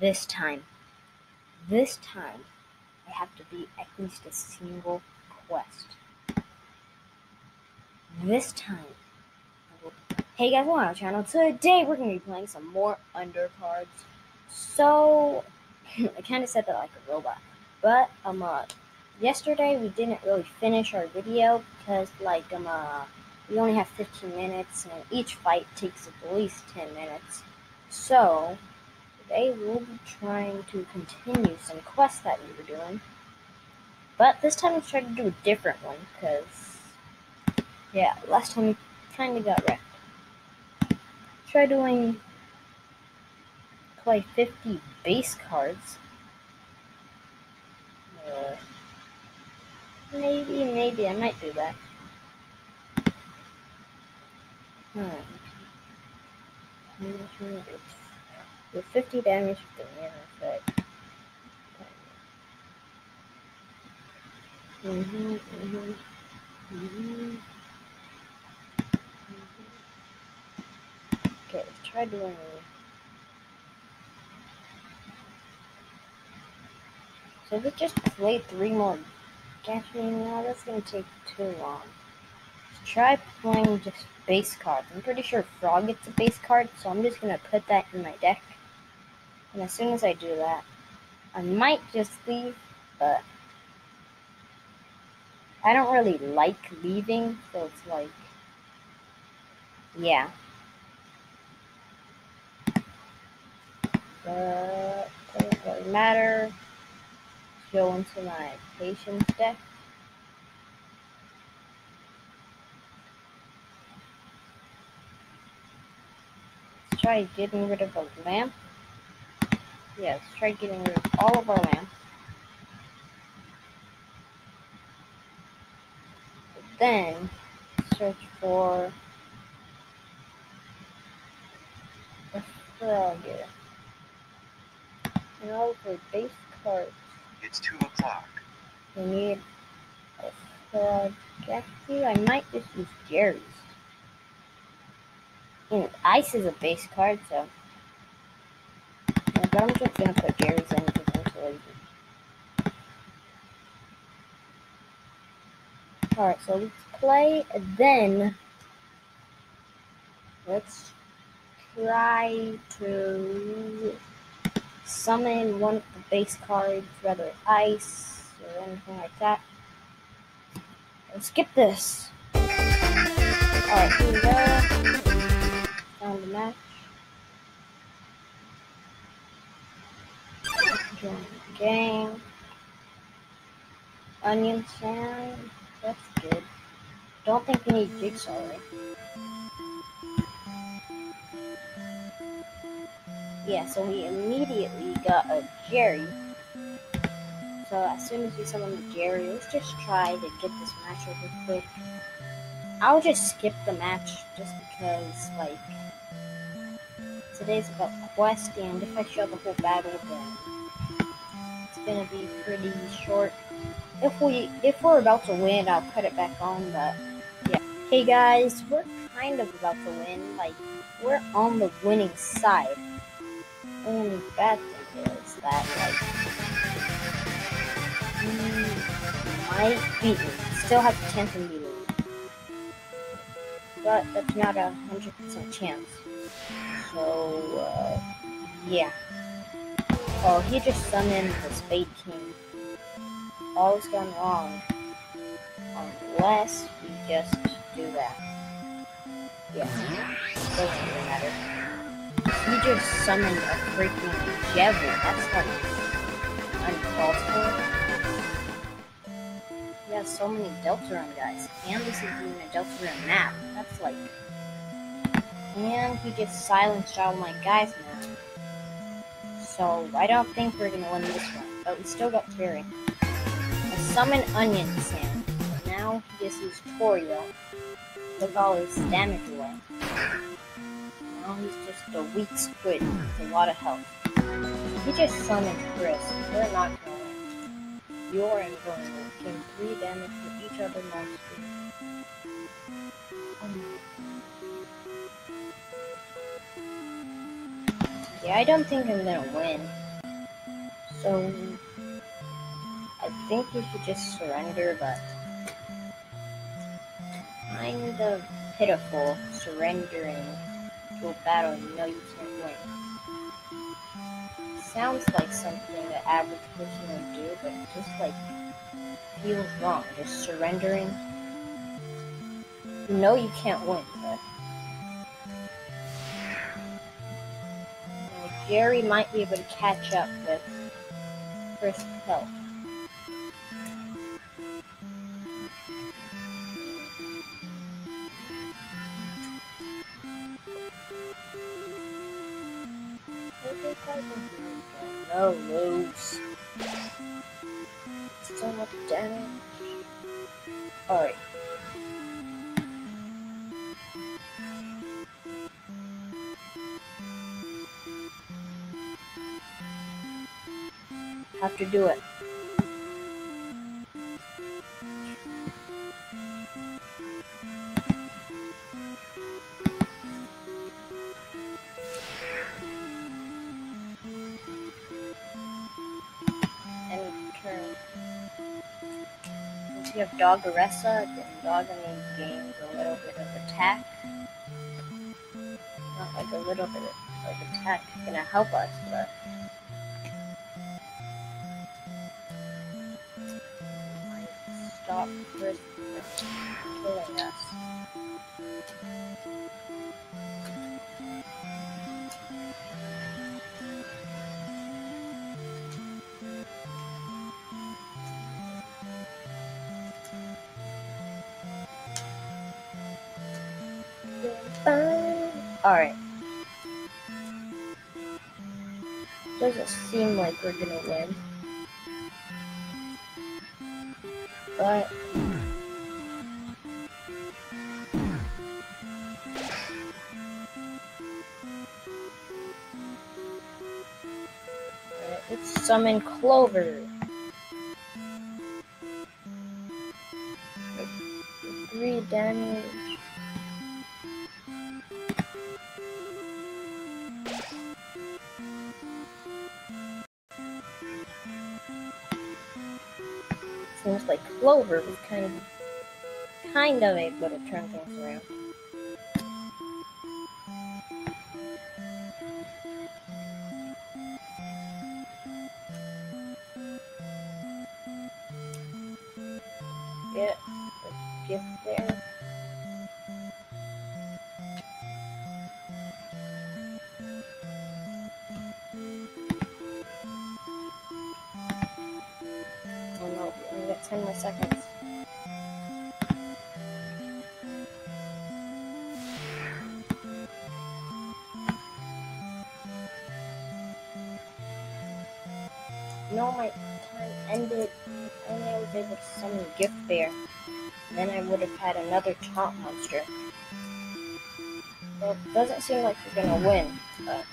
This time, this time, I have to beat at least a single quest. This time. Hey guys, welcome to our channel. Today we're going to be playing some more undercards. So, I kind of said that like a robot. But, um, uh, yesterday we didn't really finish our video because, like, um, uh, we only have 15 minutes and each fight takes at least 10 minutes. So, today we'll be trying to continue some quests that we were doing. But this time let's try to do a different one because, yeah, last time we kind of got wrecked. Try doing play 50 base cards. Maybe, maybe I might do that. Hmm. With 50 damage with the mana effect. Okay, let's try doing So if we just play three more Actually, no, that's gonna take too long. Let's try playing just base cards. I'm pretty sure Frog gets a base card, so I'm just gonna put that in my deck. And as soon as I do that, I might just leave, but I don't really like leaving, so it's like, yeah. But doesn't really matter. Go into my patience deck. Let's try getting rid of a lamp. Yeah, let's try getting rid of all of our lamps. then search for a frog. And all for base cards. It's two o'clock. We need a frog. I might just use Jerry's. And ice is a base card, so. Yeah, I'm just gonna put Jerry's in because I'm so lazy. Alright, so let's play, then let's try to summon one of the base cards, whether ice or anything like that. Let's skip this. Alright, here we go. Found the match. Game. Onion sand. That's good. Don't think we need jigsaw, right? Yeah, so we immediately got a Jerry. So as soon as we summon the Jerry, let's just try to get this match over quick. I'll just skip the match just because, like, today's about quest, and if I show the whole battle, then it's gonna be pretty short. If we if we're about to win, I'll put it back on. But yeah, hey guys, we're kind of about to win. Like, we're on the winning side only bad thing is that, like, he might beat me. Still have a chance of beating. But that's not a 100% chance. So, uh, yeah. Oh, he just summoned the Spade King. All's gone wrong. Unless we just do that. Yeah. Doesn't really matter. He just summoned a freaking devil. That's like uncalled for. He has so many Deltarune guys. And this is even a Deltarune map. That's like... And he just silenced all my guys now. So, I don't think we're gonna win this one. But we still got Terry. I summon Onion Sand. Now he just used Toriel. Took all his damage away. Now he's just a weak squid with a lot of health. He just summoned Kris. We're not going. You're invulnerable. Gain 3 damage for each other monster. Yeah, I don't think I'm gonna win. So I think you should just surrender, but kind of pitiful surrendering to a battle you know you can't win. Sounds like something an average person would do, but it just like feels wrong. Just surrendering. You know you can't win, Jerry might be able to catch up with first help. No lose. So much damage. Alright. Have to do it. And turn. Once you have Dogaressa, then Dogga gains a little bit of attack. Not like a little bit of like attack is gonna help us, but stop killing us. Alright. Doesn't seem like we're gonna win. But Alright, let's summon Clover. Three damage. Seems like Clover was kind of kind of a little turn around. A gift there. No, my time ended. Only I was able to summon Gift Bear. Then I would have had another top monster. Well, it doesn't seem like we're gonna win, but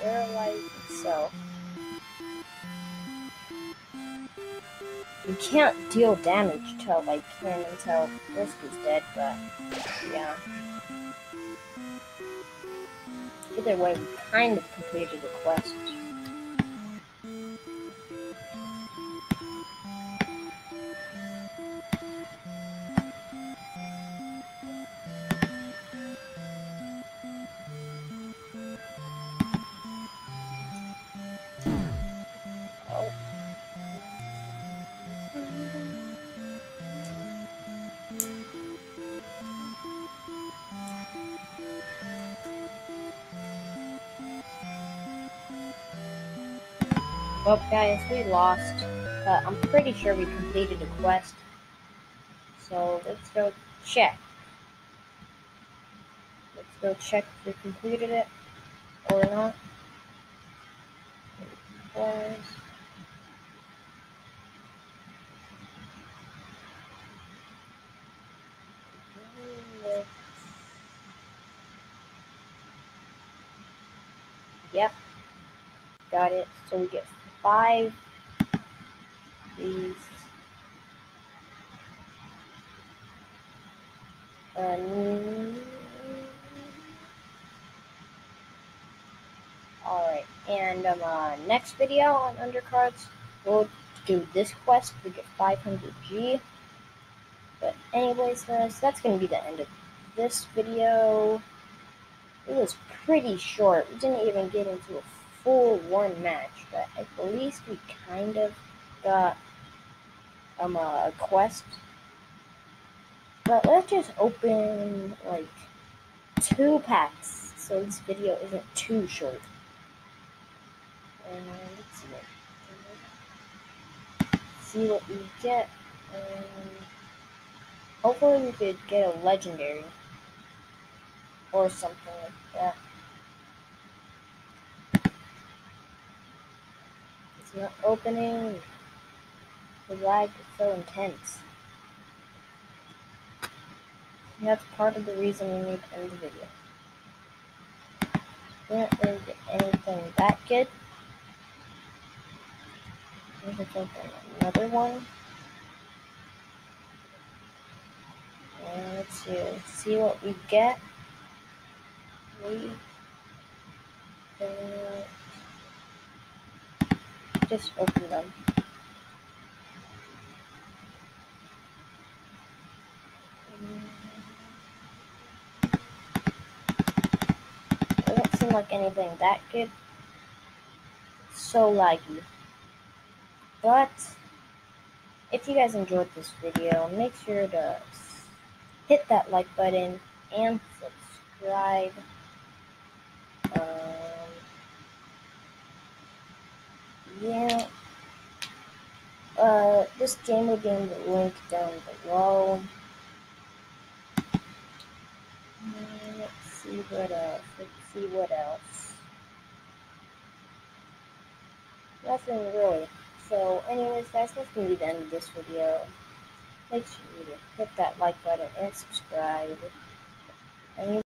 paralyze itself. You can't deal damage till I can until Frisk is dead, but yeah. Either way, we kind of completed the quest. Well, guys, we lost, but I'm pretty sure we completed the quest. So let's go check. Let's go check if we completed it or not. Yep. got it. So we get five. Um, Alright, and um, uh, next video on undercards, we'll do this quest. We get 500G. But anyways, guys, that's going to be the end of this video. It was pretty short. We didn't even get into a full one match, but at least we kind of got um, a quest. But let's just open like two packs so this video isn't too short. And let's see what see what we get. And hopefully we could get a legendary or something like that. Not opening. The lag is so intense. And that's part of the reason we need to end the video. Didn't get anything that good. Let's open another one. And let's see, let's see what we get. We just open them. Doesn't seem like anything that good. So laggy. But if you guys enjoyed this video, make sure to hit that like button and subscribe. Um, yeah. Uh, this game will be in the link down below. let's see what else. Let's see what else. Nothing really. So, anyways, that's to be the end of this video. Make sure you hit that like button and subscribe. And